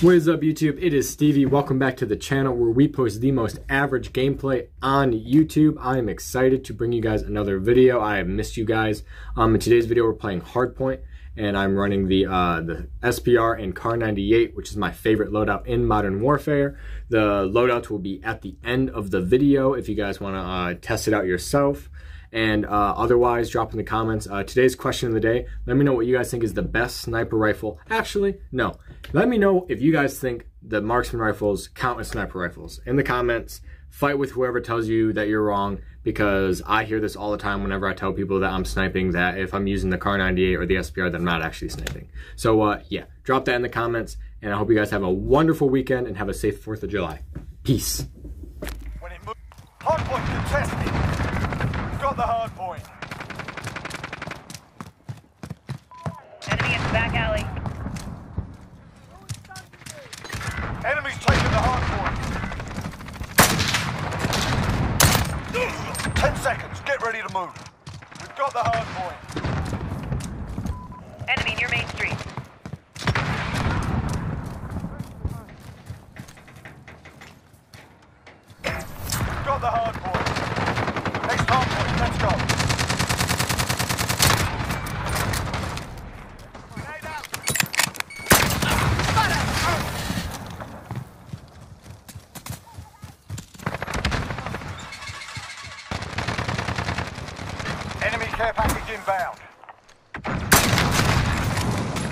What is up YouTube? It is Stevie. Welcome back to the channel where we post the most average gameplay on YouTube. I am excited to bring you guys another video. I have missed you guys. Um, in today's video we're playing Hardpoint and I'm running the uh, the SPR and Kar98 which is my favorite loadout in Modern Warfare. The loadouts will be at the end of the video if you guys want to uh, test it out yourself. And uh, otherwise, drop in the comments. Uh, today's question of the day, let me know what you guys think is the best sniper rifle. Actually, no. Let me know if you guys think the marksman rifles count as sniper rifles. In the comments, fight with whoever tells you that you're wrong because I hear this all the time whenever I tell people that I'm sniping that if I'm using the Kar98 or the SPR, that I'm not actually sniping. So uh, yeah, drop that in the comments. And I hope you guys have a wonderful weekend and have a safe 4th of July. Peace. When it moves, hard point contested. Got the hard point. Enemy at the back alley. Enemy's taking the hard point. Ten seconds. Get ready to move. We've got the hard point. Enemy near Main Street. We've got the hard point. Next hard point. Let's go. Enemy care package inbound.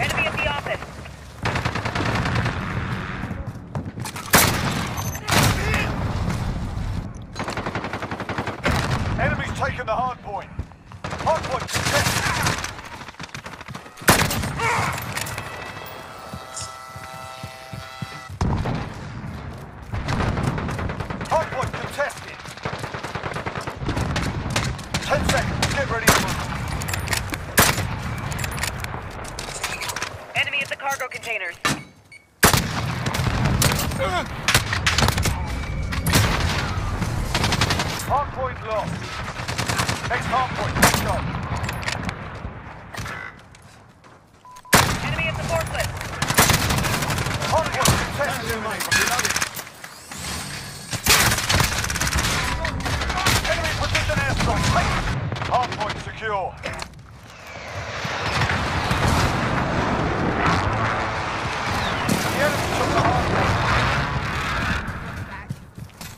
Enemy at the office. Enemy's taken the hard point. Hard point contested. Hard point contested. Ten seconds. Get ready to move. Enemy at the cargo containers. Hard point lost. Next hard point. Let's go. Enemy at the forklift. Hard point contested. Enemy precision airstrike. Hard point secure. The enemy took the hard point.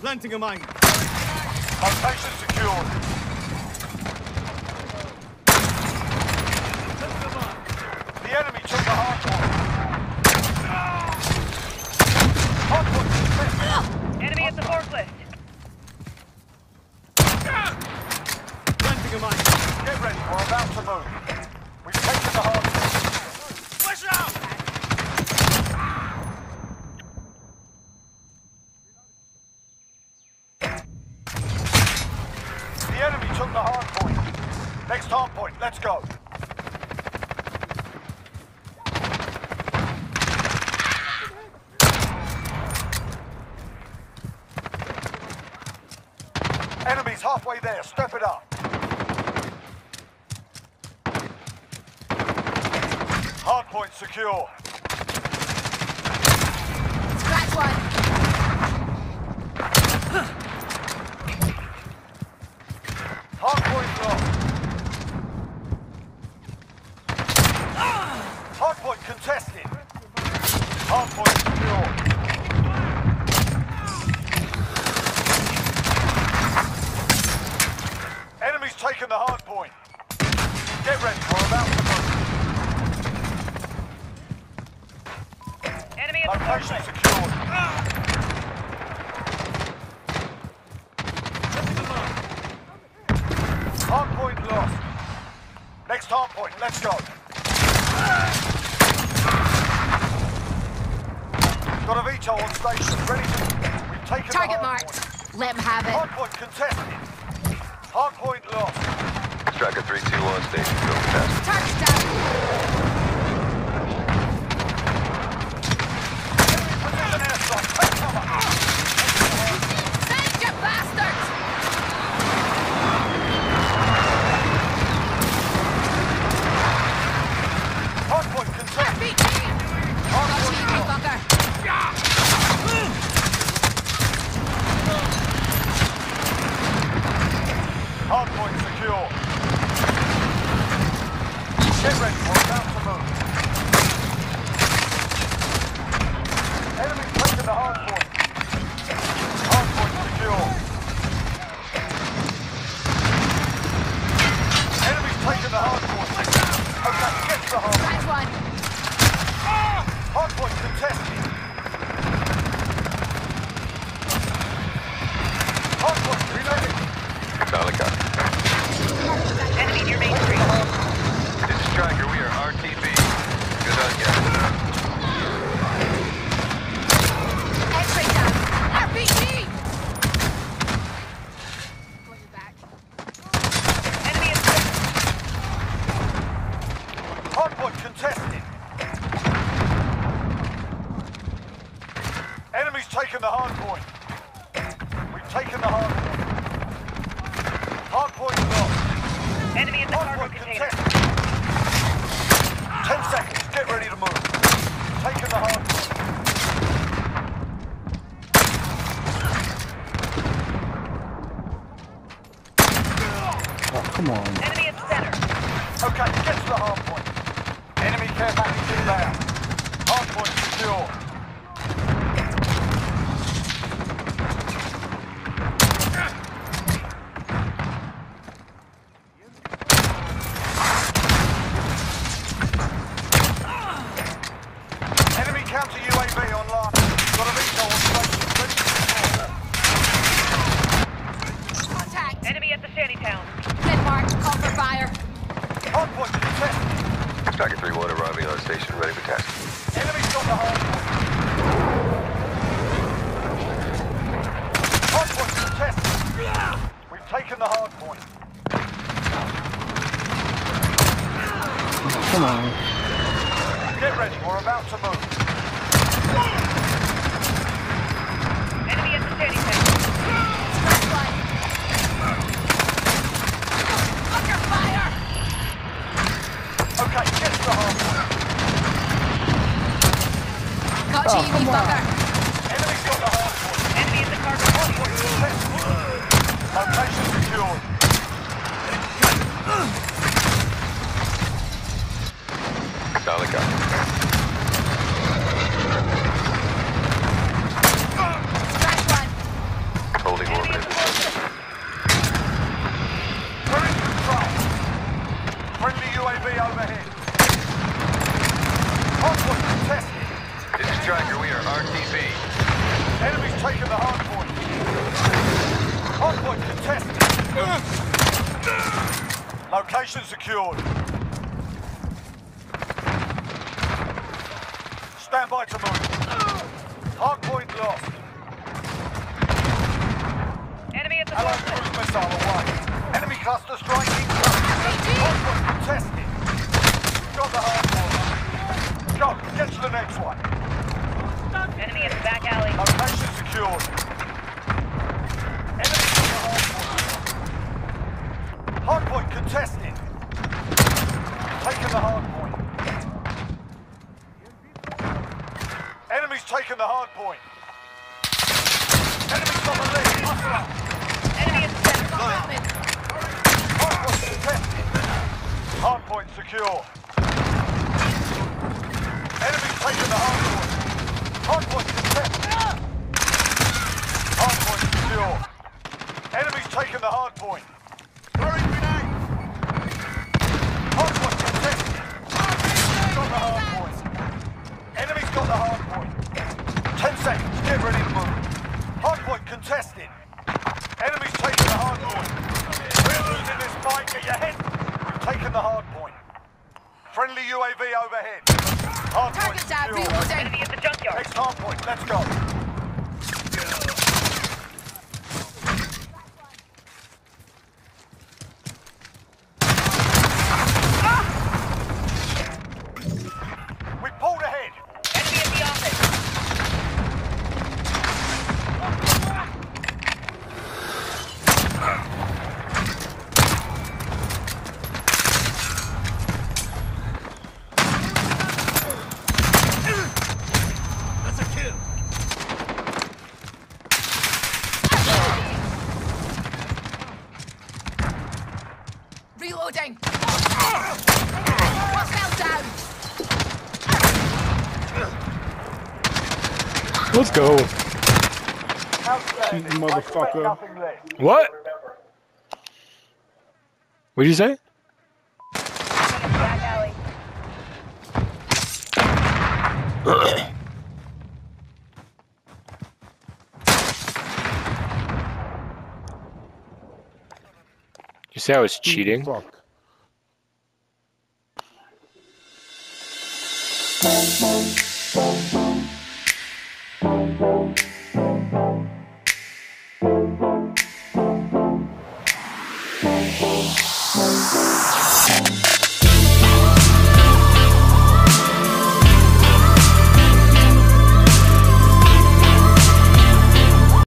Planting a mine. Location secured. The enemy took the hard point. Hard point contested. Enemy at the forklift. Planting a mine. Get ready, we're about to move. We've taken the hard point. Flash out! The enemy took the hard point. Next hard point, let's go. Enemy's halfway there, step it up. Hard point secure. Scratch one. Hard point lost. Hard point contested. Hard point secure. Enemy's taken the hard point. Get ready, we're about to move. Enemy at the Location secured. Hard point lost. Next hard point, let's go. Got a VTOL on station, ready to... We've taken Target hard marked. Let him have it. Hard point contested. Hard point lost. Striker 321 station, go test. Target down. 哎 airstrike. taken the hard point. We've taken the hard point. Hard point is lost. Enemy at the Hard cargo point container. contested. Ten seconds. Get ready to move. Taking the hard point. Oh, come on. Enemy at center. Okay, get to the hard point. Enemy care package inbound. Hard point secure. Enemy counter UAV online. Got a VTOL on station. Ready to deploy. Contact. Enemy at the shantytown. Denmark, call for fire. Hard point to detect. Striker 3-1 arriving on station, ready for task. Enemy's got the hard point. Hard point. We've taken the hard point. Come on. Get ready, we're about to move. Enemy at the shantytown. Scratch one. Under fire. Okay, get to the hard point. Got you, you bugger. Enemy's got the hard point. Enemy at the cargo Hard point container. contested. Location secured. Solid copy. Scratch one. Holding Enemy orbit at in the position. forklift. We're in control. Friendly UAV overhead. Hard point contested. This is Striker, we are RTB. Enemy's taken the hard point. Hard point contested. Location secured. By to. Hard point lost. Enemy at the Allied cruise missile away. Enemy cluster strike incoming. Hard point contested. Got the hard point. Go, get to the next one. Enemy at the back alley. Location secured. Enemy got the hard point. Hard point contested. Taking the hard point. Enemy's taken the hard point. Enemy's got the lead. Hustle up. Enemy at the center. Coming. Hard point contested. Hard point secure. Enemy's taken the hard point. Contested. Hard point secure. Enemy's taken the hard point. Throwing grenade. Hard point contested. Got the hard point. Enemy's got the hard point. Ten seconds. Get ready to move. Hard point contested. Enemy's taken the hard point. We're losing this fight. Get your head. We've taken the hard point. Friendly Overhead. Hard Target down. Reloading. Enemy at the junkyard. Next hard point. Let's go. We pulled ahead. Enemy at the office. That's a kill. Reloading. Hostile down. Let's go. You motherfucker. What? What did you say? You say I was cheating? Fuck. Boom, boom, boom,